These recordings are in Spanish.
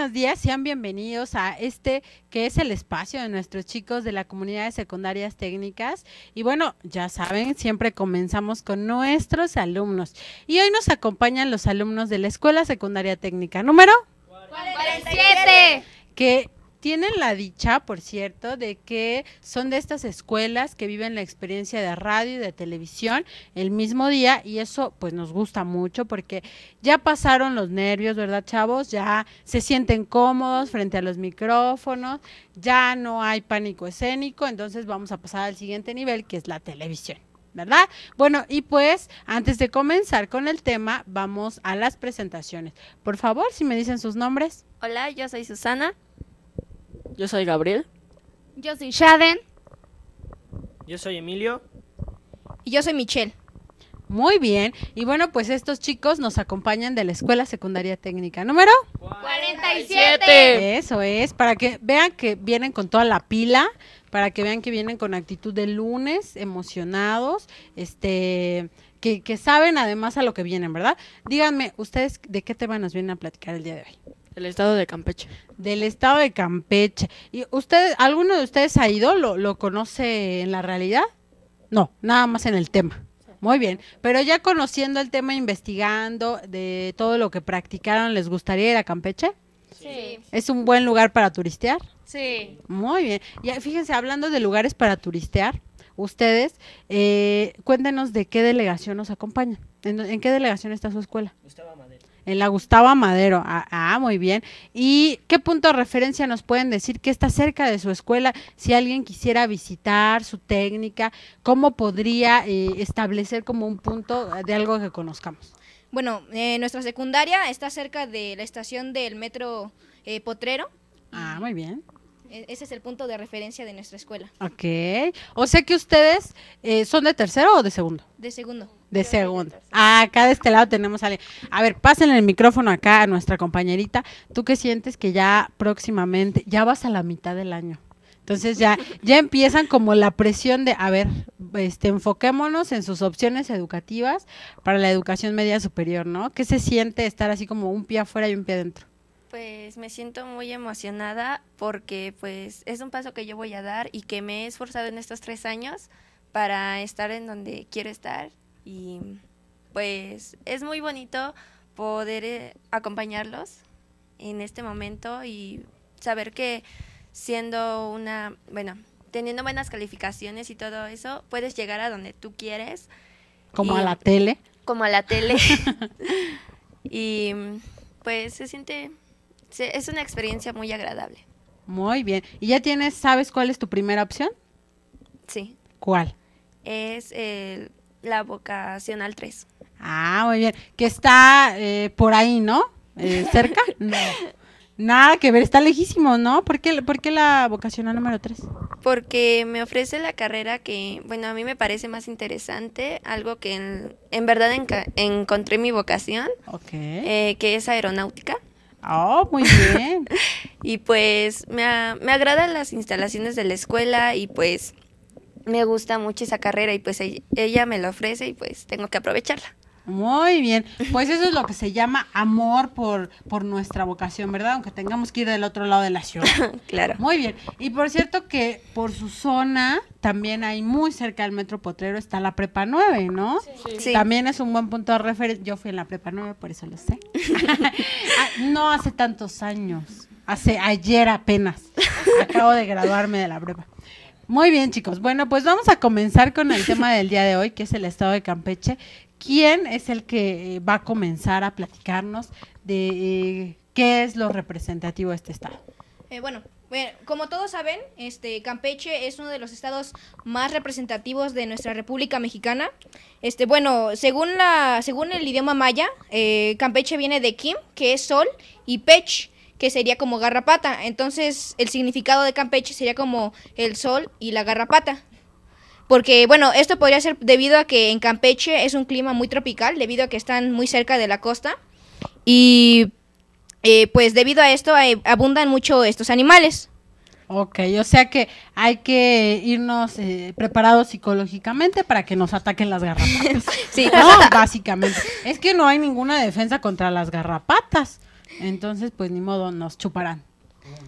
buenos días. Sean bienvenidos a este que es el espacio de nuestros chicos de la comunidad de secundarias técnicas. Y bueno, ya saben, siempre comenzamos con nuestros alumnos. Y hoy nos acompañan los alumnos de la Escuela Secundaria Técnica número 47. que tienen la dicha, por cierto, de que son de estas escuelas que viven la experiencia de radio y de televisión el mismo día y eso pues nos gusta mucho porque ya pasaron los nervios, ¿verdad, chavos? Ya se sienten cómodos frente a los micrófonos, ya no hay pánico escénico, entonces vamos a pasar al siguiente nivel que es la televisión. ¿Verdad? Bueno, y pues antes de comenzar con el tema, vamos a las presentaciones. Por favor, si me dicen sus nombres. Hola, yo soy Susana. Yo soy Gabriel. Yo soy Shaden. Yo soy Emilio. Y yo soy Michelle. Muy bien. Y bueno, pues estos chicos nos acompañan de la Escuela Secundaria Técnica número. 47. Eso es, para que vean que vienen con toda la pila, para que vean que vienen con actitud de lunes, emocionados, este, que, que saben además a lo que vienen, ¿verdad? Díganme, ¿ustedes de qué tema nos vienen a platicar el día de hoy? El estado de Campeche. Del estado de Campeche. ¿Y usted, alguno de ustedes ha ido? ¿Lo, lo conoce en la realidad? No, nada más en el tema. Muy bien, pero ya conociendo el tema, investigando de todo lo que practicaron, ¿les gustaría ir a Campeche? Sí. ¿Es un buen lugar para turistear? Sí. Muy bien. Ya fíjense, hablando de lugares para turistear, ustedes, eh, cuéntenos de qué delegación nos acompañan. ¿En, en qué delegación está su escuela? Gustavo. En la Gustavo Madero. Ah, ah, muy bien. ¿Y qué punto de referencia nos pueden decir que está cerca de su escuela? Si alguien quisiera visitar su técnica, ¿cómo podría eh, establecer como un punto de algo que conozcamos? Bueno, eh, nuestra secundaria está cerca de la estación del metro eh, Potrero. Ah, muy bien. E- ese es el punto de referencia de nuestra escuela. Ok. O sea que ustedes eh, son de tercero o de segundo? De segundo. De segundo. Ah, acá de este lado tenemos a alguien. A ver, pásenle el micrófono acá a nuestra compañerita. ¿Tú qué sientes que ya próximamente, ya vas a la mitad del año? Entonces ya, ya empiezan como la presión de, a ver, este, enfoquémonos en sus opciones educativas para la educación media superior, ¿no? ¿Qué se siente estar así como un pie afuera y un pie adentro? Pues me siento muy emocionada porque pues es un paso que yo voy a dar y que me he esforzado en estos tres años para estar en donde quiero estar y pues es muy bonito poder eh, acompañarlos en este momento y saber que siendo una, bueno, teniendo buenas calificaciones y todo eso, puedes llegar a donde tú quieres Como a la tele. como a la tele. y pues se siente, se- es una experiencia muy agradable. Muy bien. ¿Y ya tienes, sabes cuál es tu primera opción? Sí, ¿Cuál? es el- la vocacional 3. Ah, muy bien. Que está eh, por ahí, ¿no? Eh, ¿Cerca? No. Nada que ver, está lejísimo, ¿no? ¿Por qué, por qué la vocacional número 3? Porque me ofrece la carrera que, bueno, a mí me parece más interesante, algo que en, en verdad enca- encontré mi vocación, Ok. eh, que es aeronáutica. Oh, muy bien. Y pues me, me agradan las instalaciones de la escuela y pues me gusta mucho esa carrera y pues ella me la ofrece y pues tengo que aprovecharla. Muy bien. Pues eso es lo que se llama amor por, por nuestra vocación, ¿verdad? Aunque tengamos que ir del otro lado de la ciudad. Claro. Muy bien. Y por cierto que por su zona, también hay muy cerca del Metro Potrero, está la Prepa 9, ¿no? Sí. También es un buen punto de referencia. Yo fui en la Prepa 9, por eso lo sé. Ah, no hace tantos años. Hace ayer apenas. Acabo de graduarme de la prepa. Muy bien, chicos. Bueno, pues vamos a comenzar con el tema del día de hoy, que es el estado de Campeche. ¿Quién es el que eh, va a comenzar a platicarnos de eh, qué es lo representativo de este estado? Eh, bueno, como todos saben, este Campeche es uno de los estados más representativos de nuestra República Mexicana. Este, bueno, según la, según el idioma maya, eh, Campeche viene de Kim, que es sol, y Pech, que sería como garrapata. Entonces, el significado de Campeche sería como el sol y la garrapata. Porque, bueno, esto podría ser debido a que en Campeche es un clima muy tropical, debido a que están muy cerca de la costa. Y eh, pues debido a esto eh, abundan mucho estos animales. Ok, o sea que hay que irnos eh, preparados psicológicamente para que nos ataquen las garrapatas. Sí, No, básicamente. Es que no hay ninguna defensa contra las garrapatas. Entonces, pues ni modo, nos chuparán.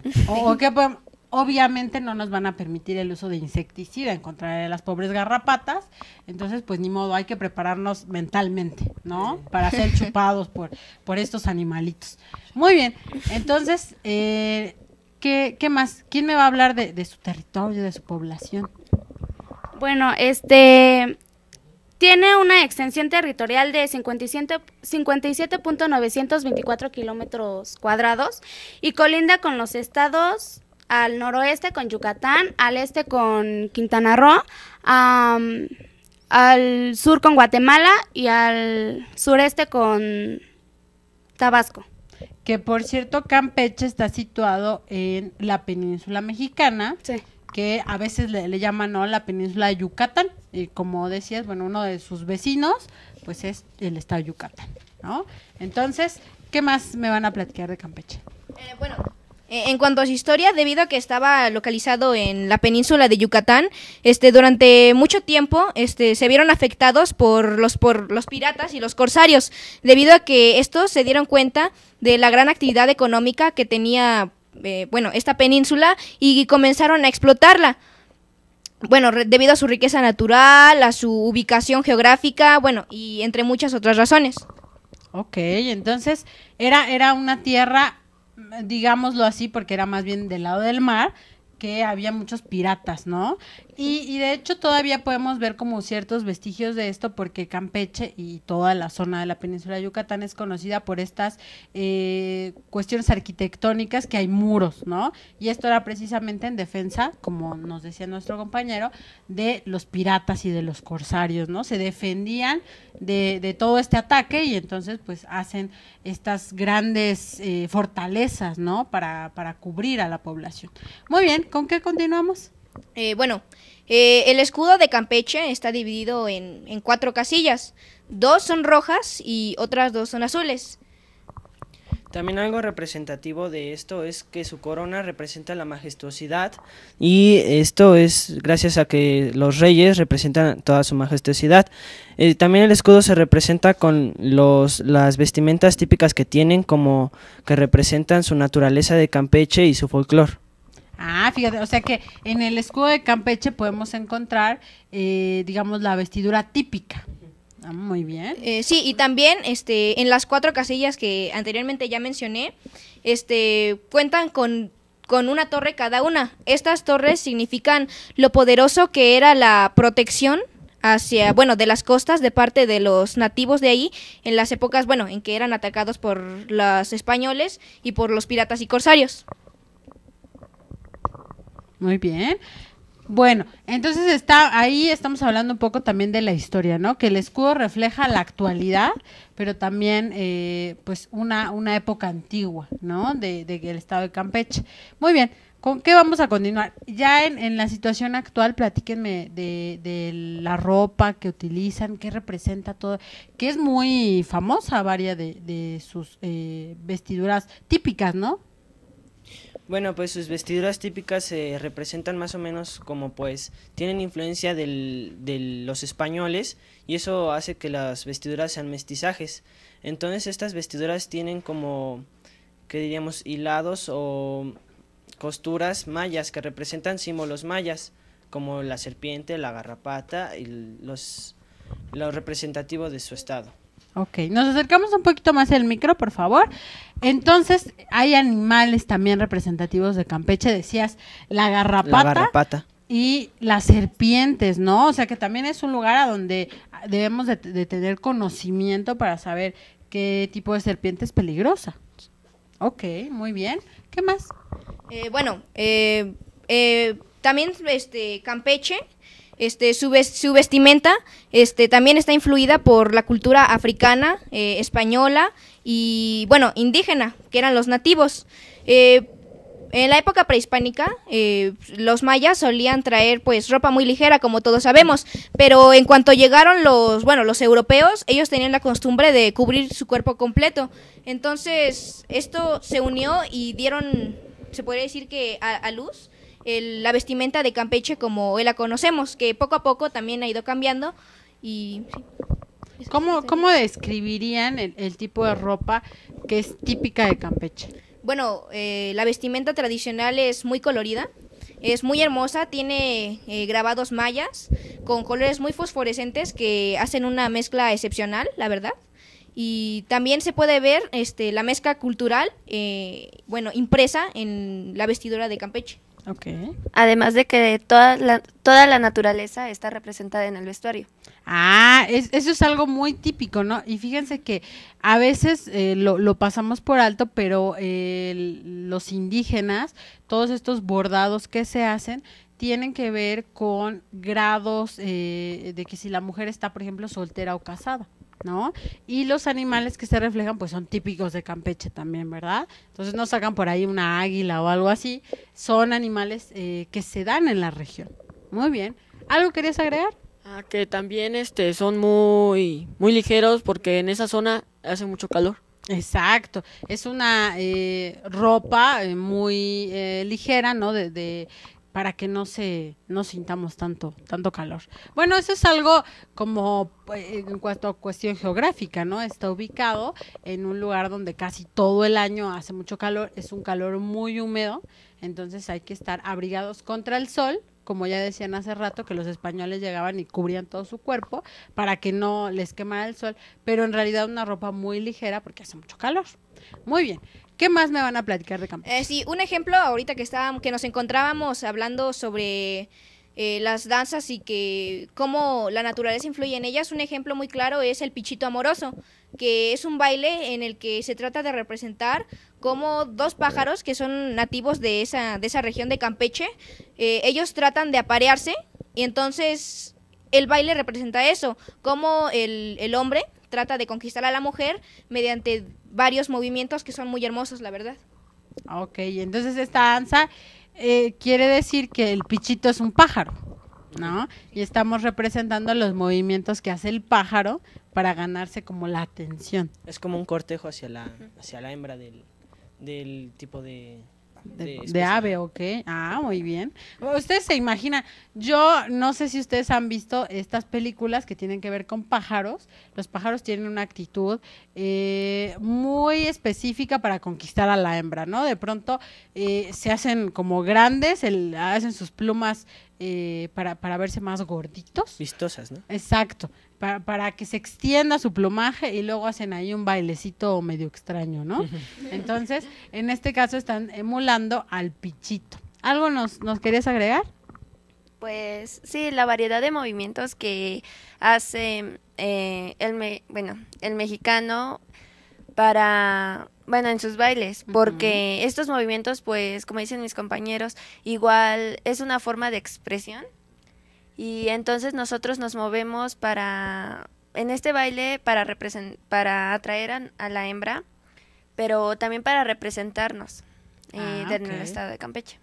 O, o que podem- obviamente no nos van a permitir el uso de insecticida en contra de las pobres garrapatas. Entonces, pues ni modo, hay que prepararnos mentalmente, ¿no? Para ser chupados por, por estos animalitos. Muy bien, entonces, eh, ¿qué, qué más? ¿Quién me va a hablar de, de su territorio, de su población? Bueno, este tiene una extensión territorial de 57 57.924 kilómetros cuadrados y colinda con los estados al noroeste con Yucatán, al este con Quintana Roo, al sur con Guatemala y al sureste con Tabasco. Que por cierto, Campeche está situado en la península mexicana. Sí. que a veces le, le llaman ¿no? la península de Yucatán. Y como decías, bueno, uno de sus vecinos, pues es el estado de Yucatán, ¿no? Entonces, ¿qué más me van a platicar de Campeche? Eh, bueno, en cuanto a su historia, debido a que estaba localizado en la península de Yucatán, este, durante mucho tiempo este, se vieron afectados por los, por los piratas y los corsarios, debido a que estos se dieron cuenta de la gran actividad económica que tenía eh, bueno, esta península y comenzaron a explotarla. Bueno, debido a su riqueza natural, a su ubicación geográfica, bueno, y entre muchas otras razones. Ok, entonces era, era una tierra, digámoslo así, porque era más bien del lado del mar, que había muchos piratas, ¿no? Y, y de hecho todavía podemos ver como ciertos vestigios de esto porque Campeche y toda la zona de la península de Yucatán es conocida por estas eh, cuestiones arquitectónicas que hay muros, ¿no? Y esto era precisamente en defensa, como nos decía nuestro compañero, de los piratas y de los corsarios, ¿no? Se defendían de, todo este ataque y entonces pues hacen estas grandes eh, fortalezas, ¿no? Para, para cubrir a la población. Muy bien, ¿con qué continuamos? Eh, bueno, eh, el escudo de Campeche está dividido en, cuatro casillas. Dos son rojas y otras dos son azules. También algo representativo de esto es que su corona representa la majestuosidad y esto es gracias a que los reyes representan toda su majestuosidad. Eh, también el escudo se representa con los, las vestimentas típicas que tienen como que representan su naturaleza de Campeche y su folclore. Ah, fíjate, o sea que en el escudo de Campeche podemos encontrar, eh, digamos, la vestidura típica. Ah, muy bien. Eh, sí, y también este, en las cuatro casillas que anteriormente ya mencioné, este, cuentan con, con una torre cada una. Estas torres significan lo poderoso que era la protección hacia, bueno, de las costas de parte de los nativos de ahí en las épocas, bueno, en que eran atacados por los españoles y por los piratas y corsarios. Muy bien. Bueno, entonces está ahí estamos hablando un poco también de la historia, ¿no? Que el escudo refleja la actualidad, pero también eh, pues una, una época antigua, ¿no? De, de el estado de Campeche. Muy bien, ¿con qué vamos a continuar? Ya en, en la situación actual, platíquenme de, de la ropa que utilizan, qué representa todo, que es muy famosa varias de, de sus eh, vestiduras típicas, ¿no? Bueno, pues sus vestiduras típicas se representan más o menos como pues tienen influencia del- de los españoles y eso hace que las vestiduras sean mestizajes. Entonces estas vestiduras tienen como, que diríamos, hilados o costuras mayas que representan símbolos mayas, como la serpiente, la garrapata y los, lo representativo de su estado. Ok, nos acercamos un poquito más al micro, por favor. Entonces, hay animales también representativos de Campeche, decías, la garrapata, La garrapata. y las serpientes, ¿no? O sea que también es un lugar a donde debemos de, de tener conocimiento para saber qué tipo de serpiente es peligrosa. Ok, muy bien. ¿Qué más? Eh, bueno, eh, eh, también este Campeche, este su, su vestimenta, este también está influida por la cultura africana, eh, española y bueno indígena, que eran los nativos. Eh, en la época prehispánica, eh, los mayas solían traer pues ropa muy ligera, como todos sabemos, pero en cuanto llegaron los, bueno, los europeos, ellos tenían la costumbre de cubrir su cuerpo completo. Entonces, esto se unió y dieron, se podría decir que a luz, el- la vestimenta de Campeche como hoy la conocemos, que poco a poco también ha ido cambiando y sí. ¿Cómo, cómo describirían el, el tipo de ropa que es típica de Campeche? Bueno, eh, la vestimenta tradicional es muy colorida, es muy hermosa, tiene eh, grabados mayas con colores muy fosforescentes que hacen una mezcla excepcional, la verdad. Y también se puede ver este, la mezcla cultural, eh, bueno, impresa en la vestidura de Campeche. Además de que toda la, toda la naturaleza está representada en el vestuario. Ah, es- eso es algo muy típico, ¿no? Y fíjense que a veces eh, lo, lo pasamos por alto, pero eh, los indígenas, todos estos bordados que se hacen, tienen que ver con grados eh, de que si la mujer está, por ejemplo, soltera o casada. ¿No? Y los animales que se reflejan, pues son típicos de Campeche también, ¿verdad? Entonces no sacan por ahí una águila o algo así. Son animales eh, que se dan en la región. Muy bien. ¿Algo querías agregar? Ah, que también este son muy muy ligeros porque en esa zona hace mucho calor. Exacto, es una eh, ropa eh, muy eh, ligera, ¿no? De, de- para que no se no sintamos tanto tanto calor. Bueno, eso es algo como eh, en cuanto a cuestión geográfica, ¿no? Está ubicado en un lugar donde casi todo el año hace mucho calor, es un calor muy húmedo, entonces hay que estar abrigados contra el sol. Como ya decían hace rato, que los españoles llegaban y cubrían todo su cuerpo para que no les quemara el sol, pero en realidad una ropa muy ligera porque hace mucho calor. Muy bien. ¿Qué más me van a platicar de Campeche? Eh, sí, un ejemplo ahorita que estábamos, que nos encontrábamos hablando sobre eh, las danzas y que cómo la naturaleza influye en ellas, un ejemplo muy claro es el pichito amoroso, que es un baile en el que se trata de representar como dos pájaros que son nativos de esa, de esa región de Campeche, eh, ellos tratan de aparearse y entonces el baile representa eso, como el, el hombre trata de conquistar a la mujer mediante varios movimientos que son muy hermosos, la verdad. Ok, entonces esta danza eh, quiere decir que el pichito es un pájaro, ¿no? Y estamos representando los movimientos que hace el pájaro para ganarse como la atención Es como un cortejo hacia la, hacia la hembra del, del tipo de... de, ave, ok. Ah, muy bien. Ustedes se imaginan, yo no sé si ustedes han visto estas películas que tienen que ver con pájaros. Los pájaros tienen una actitud eh, muy específica para conquistar a la hembra, ¿no? De pronto eh, se hacen como grandes, el- hacen sus plumas eh, para, para verse más gorditos. Vistosas, ¿no? Exacto, para, para que se extienda su plumaje y luego hacen ahí un bailecito medio extraño, ¿no? Entonces, en este caso están emulando al pichito. ¿Algo nos, nos querías agregar? Pues sí, la variedad de movimientos que hace eh, el, me- bueno, el mexicano para, bueno, en sus bailes, porque estos movimientos, pues, como dicen mis compañeros, igual es una forma de expresión y entonces nosotros nos movemos para, en este baile, para, represen- para atraer a, a la hembra, pero también para representarnos eh, Ah, del ok. estado de Campeche.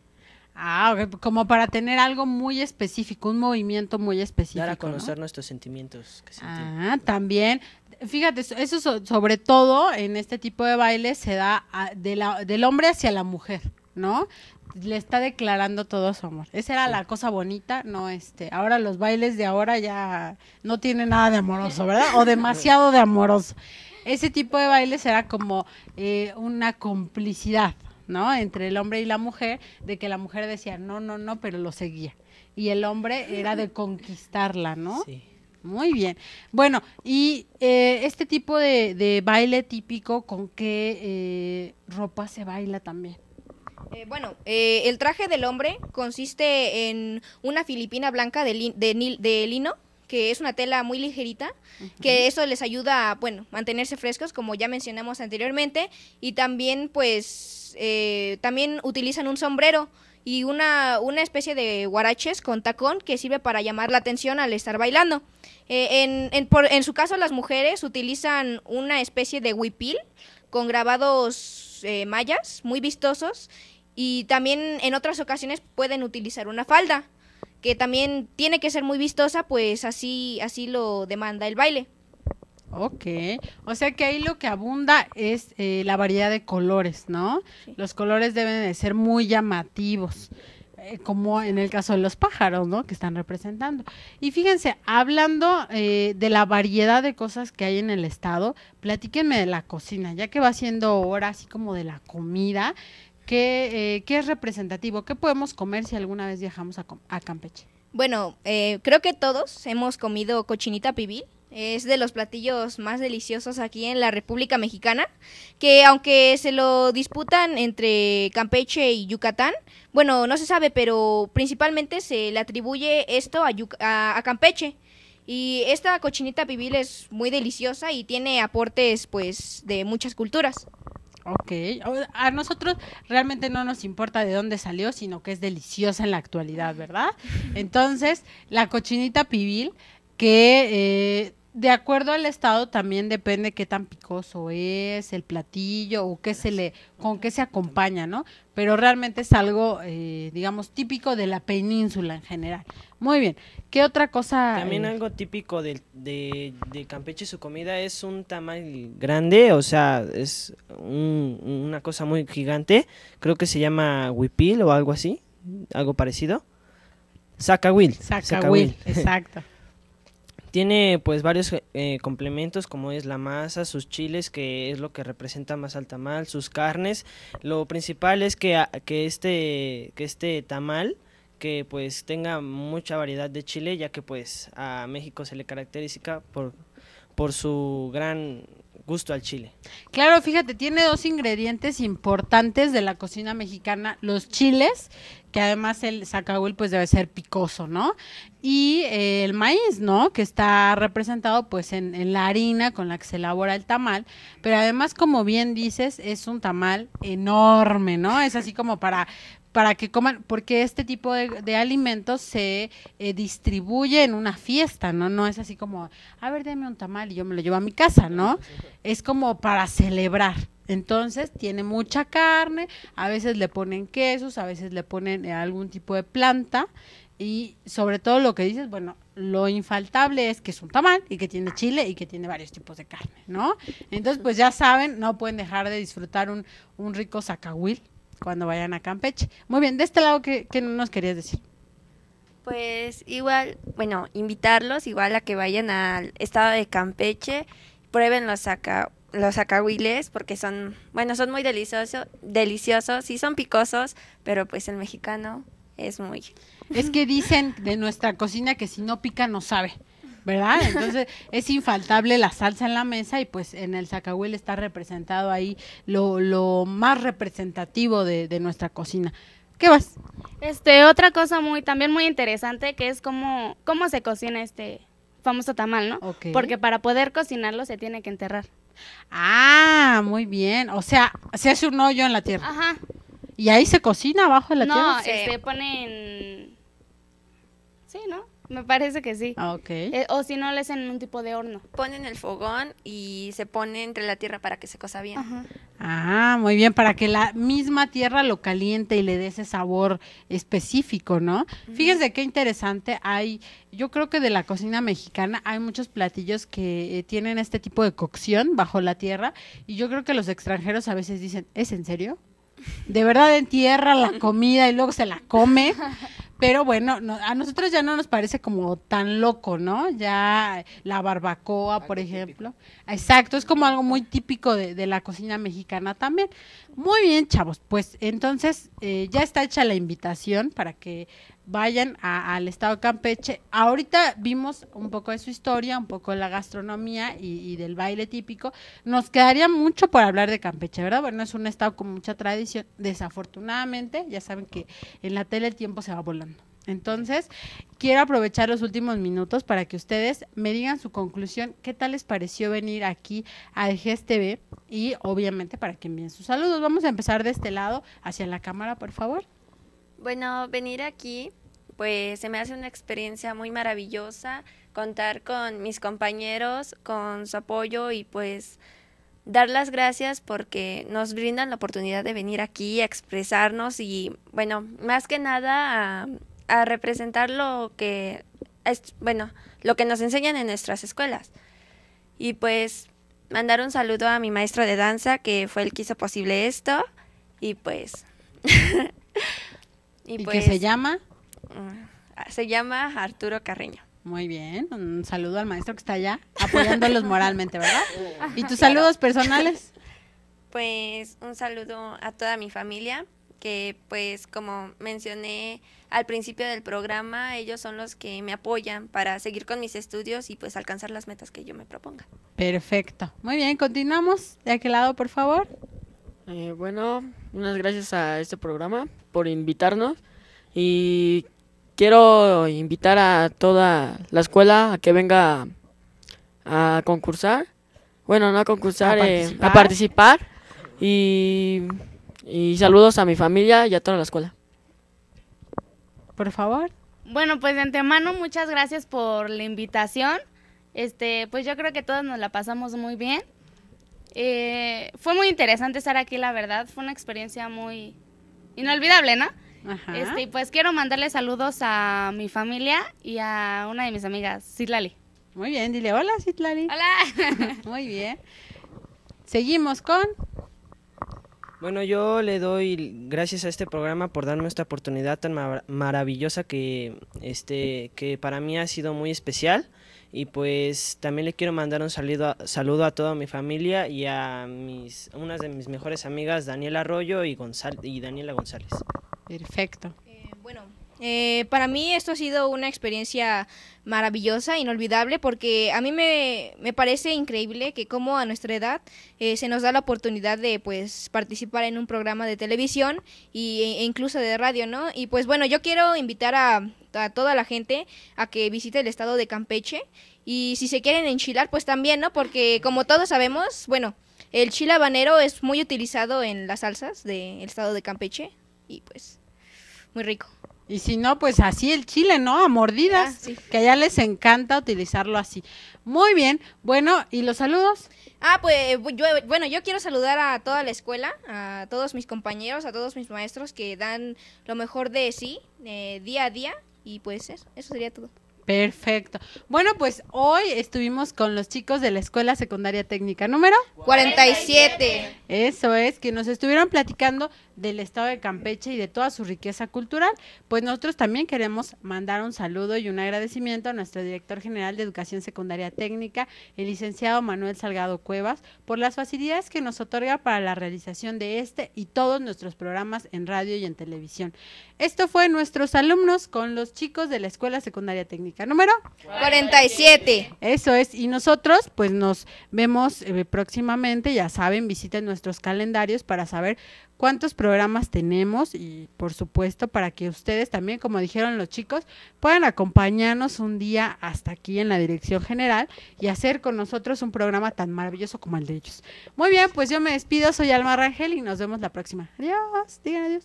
Ah, como para tener algo muy específico, un movimiento muy específico. Dar a ¿no? conocer nuestros sentimientos que. Ah, también. Fíjate, eso- eso so- sobre todo en este tipo de baile se da a- de la- del hombre hacia la mujer, ¿no? Le está declarando todo su amor. Esa era la cosa bonita, no este. Ahora los bailes de ahora ya no tienen nada de amoroso, ¿verdad? O demasiado de amoroso. Ese tipo de bailes era como eh, una complicidad, ¿no? Entre el hombre y la mujer, de que la mujer decía no, no, no, pero lo seguía. Y el hombre era de conquistarla, ¿no? Sí. Muy bien. Bueno, y eh, este tipo de, de baile típico, ¿con qué eh, ropa se baila también? Eh, bueno, eh, el traje del hombre consiste en una filipina blanca de, lin- de nil- de lino, que es una tela muy ligerita, que eso les ayuda a, bueno, mantenerse frescos, como ya mencionamos anteriormente, y también, pues, eh, también utilizan un sombrero y una, una especie de guaraches con tacón que sirve para llamar la atención al estar bailando. Eh, en, en, por- en su caso, las mujeres utilizan una especie de huipil con grabados eh, mayas muy vistosos y también en otras ocasiones pueden utilizar una falda que también tiene que ser muy vistosa pues así así lo demanda el baile Ok, o sea que ahí lo que abunda es eh, la variedad de colores, ¿no? Los colores deben de ser muy llamativos. eh, como en el caso de los pájaros, ¿no? Que están representando. Y fíjense, hablando eh, de la variedad de cosas que hay en el estado, platíquenme de la cocina, ya que va siendo hora así como de la comida, ¿qué, eh, qué es representativo? ¿Qué podemos comer si alguna vez viajamos a, Campeche? Bueno, eh, creo que todos hemos comido cochinita pibil. Es de los platillos más deliciosos aquí en la República Mexicana, que aunque se lo disputan entre Campeche y Yucatán, bueno, no se sabe, pero principalmente se le atribuye esto a, a- a Campeche. Y esta cochinita pibil es muy deliciosa y tiene aportes, pues, de muchas culturas. Ok, a nosotros realmente no nos importa de dónde salió, sino que es deliciosa en la actualidad, ¿verdad? Entonces, la cochinita pibil, que eh, de acuerdo al estado también depende qué tan picoso es el platillo o qué se le, con qué se acompaña, ¿no? Pero realmente es algo, eh, digamos, típico de la península en general. Muy bien, ¿qué otra cosa? También eh, algo típico de, de, de Campeche, su comida es un tamal grande, o sea, es un- una cosa muy gigante. Creo que se llama huipil o algo así, algo parecido. Zacahuil. Zacahuil, exacto. Tiene pues varios eh, complementos como es la masa, sus chiles, que es lo que representa más al tamal, sus carnes. Lo principal es que, que, este, que este tamal que pues tenga mucha variedad de chile, ya que pues a México se le caracteriza por, por su gran gusto al chile. Claro, fíjate, tiene dos ingredientes importantes de la cocina mexicana, los chiles, que además el zacahuil pues debe ser picoso, ¿no? Y eh, el maíz, ¿no? Que está representado pues en, en la harina con la que se elabora el tamal, pero además como bien dices, es un tamal enorme, ¿no? Es así como para para que coman, porque este tipo de, de alimentos se eh, distribuye en una fiesta, ¿no? No es así como, a ver, deme un tamal y yo me lo llevo a mi casa, ¿no? Es como para celebrar. Entonces tiene mucha carne, a veces le ponen quesos, a veces le ponen eh, algún tipo de planta y sobre todo lo que dices, bueno, lo infaltable es que es un tamal y que tiene chile y que tiene varios tipos de carne, ¿no? Entonces pues ya saben, no pueden dejar de disfrutar un, un rico zacahuil cuando vayan a Campeche. Muy bien, de este lado, ¿qué, qué nos querías decir? Pues igual, bueno, invitarlos igual a que vayan al estado de Campeche, prueben los saca los acahuiles porque son, bueno, son muy deliciosos, deliciosos, sí son picosos, pero pues el mexicano es muy Es que dicen de nuestra cocina que si no pica no sabe, ¿verdad? Entonces es infaltable la salsa en la mesa y pues en el zacahuil está representado ahí lo, lo más representativo de, de nuestra cocina. ¿Qué vas? Este, otra cosa muy, también muy interesante que es cómo, cómo se cocina este famoso tamal, ¿no? Ok. Porque para poder cocinarlo se tiene que enterrar. Ah, muy bien. O sea, se hace un hoyo en la tierra. Ajá. Y ahí se cocina abajo de la no, tierra. Sí. este, ponen... Sí, ¿no? Me parece que sí. Ah, ok. Eh, o si no, le hacen un tipo de horno. ponen el fogón y se pone entre la tierra para que se cosa bien. Ajá. Ah, muy bien, para que la misma tierra lo caliente y le dé ese sabor específico, ¿no? Fíjense qué interesante, hay, yo creo que de la cocina mexicana hay muchos platillos que eh, tienen este tipo de cocción bajo la tierra y yo creo que los extranjeros a veces dicen, ¿es en serio? De verdad entierra la comida y luego se la come. Pero bueno, no- a nosotros ya no nos parece como tan loco, ¿no? Ya la barbacoa, por ejemplo. Exacto, es como algo muy típico de, de la cocina mexicana también. Muy bien, chavos, pues entonces eh, ya está hecha la invitación para que vayan a- al estado de Campeche. Ahorita vimos un poco de su historia, un poco de la gastronomía y, del baile típico. Nos quedaría mucho por hablar de Campeche, ¿verdad? Bueno, es un estado con mucha tradición. Desafortunadamente, ya saben que en la tele el tiempo se va volando. Entonces, quiero aprovechar los últimos minutos para que ustedes me digan su conclusión, qué tal les pareció venir aquí a EGES TV y obviamente para que envíen sus saludos. Vamos a empezar de este lado hacia la cámara, por favor. Bueno, venir aquí, pues se me hace una experiencia muy maravillosa, contar con mis compañeros, con su apoyo y pues dar las gracias porque nos brindan la oportunidad de venir aquí a expresarnos y bueno, más que nada a, a representar lo que es, bueno, lo que nos enseñan en nuestras escuelas. Y pues mandar un saludo a mi maestro de danza que fue el que hizo posible esto y pues Y, ¿Y pues que se llama? Mm, se llama Arturo Carreño. Muy bien, un saludo al maestro que está allá, apoyándolos moralmente, ¿verdad? ¿Y tus saludos personales? Pues un saludo a toda mi familia, que pues como mencioné al principio del programa, ellos son los que me apoyan para seguir con mis estudios y pues alcanzar las metas que yo me proponga. Perfecto. Muy bien, continuamos. De aquel lado, por favor. Eh, bueno, unas gracias a este programa por invitarnos y quiero invitar a toda la escuela a que venga a concursar. Bueno, no a concursar, A eh, participar. a participar. Y, y saludos a mi familia y a toda la escuela. Por favor. Bueno, pues de antemano muchas gracias por la invitación. Este, pues yo creo que todos nos la pasamos muy bien. Eh, fue muy interesante estar aquí, la verdad. Fue una experiencia muy inolvidable, ¿no? Ajá. Este, y pues quiero mandarle saludos a mi familia y a una de mis amigas, Citlali. Muy bien, dile hola, Citlali. Hola. Muy bien. Seguimos con. Bueno, yo le doy gracias a este programa por darme esta oportunidad tan mar- maravillosa que este que para mí ha sido muy especial y pues también le quiero mandar un saludo a, saludo a toda mi familia y a mis unas de mis mejores amigas Daniela Arroyo y Gonzal y Daniela González. Perfecto. Eh, bueno, eh, para mí esto ha sido una experiencia maravillosa, inolvidable, porque a mí me, me parece increíble que como a nuestra edad eh, se nos da la oportunidad de pues participar en un programa de televisión y, e incluso de radio, ¿no? Y pues bueno, yo quiero invitar a, a toda la gente a que visite el estado de Campeche y si se quieren enchilar, pues también, ¿no? Porque como todos sabemos, bueno, el chile habanero es muy utilizado en las salsas del estado de Campeche y pues muy rico. Y si no, pues así el chile, ¿no? A mordidas. Ah, sí. Que allá les encanta utilizarlo así. Muy bien. Bueno, ¿y los saludos? Ah, pues yo, bueno, yo quiero saludar a toda la escuela, a todos mis compañeros, a todos mis maestros que dan lo mejor de sí eh, día a día y pues eso, eso sería todo. Perfecto. Bueno, pues hoy estuvimos con los chicos de la Escuela Secundaria Técnica número. 47. Eso es, que nos estuvieron platicando del estado de Campeche y de toda su riqueza cultural. Pues nosotros también queremos mandar un saludo y un agradecimiento a nuestro director general de Educación Secundaria Técnica, el licenciado Manuel Salgado Cuevas, por las facilidades que nos otorga para la realización de este y todos nuestros programas en radio y en televisión. Esto fue nuestros alumnos con los chicos de la Escuela Secundaria Técnica número. 47. Eso es, y nosotros pues nos vemos eh, próximamente, ya saben, visiten nuestros calendarios para saber cuántos programas tenemos y por supuesto para que ustedes también, como dijeron los chicos, puedan acompañarnos un día hasta aquí en la dirección general y hacer con nosotros un programa tan maravilloso como el de ellos. Muy bien, pues yo me despido, soy Alma Rangel y nos vemos la próxima. Adiós, digan adiós.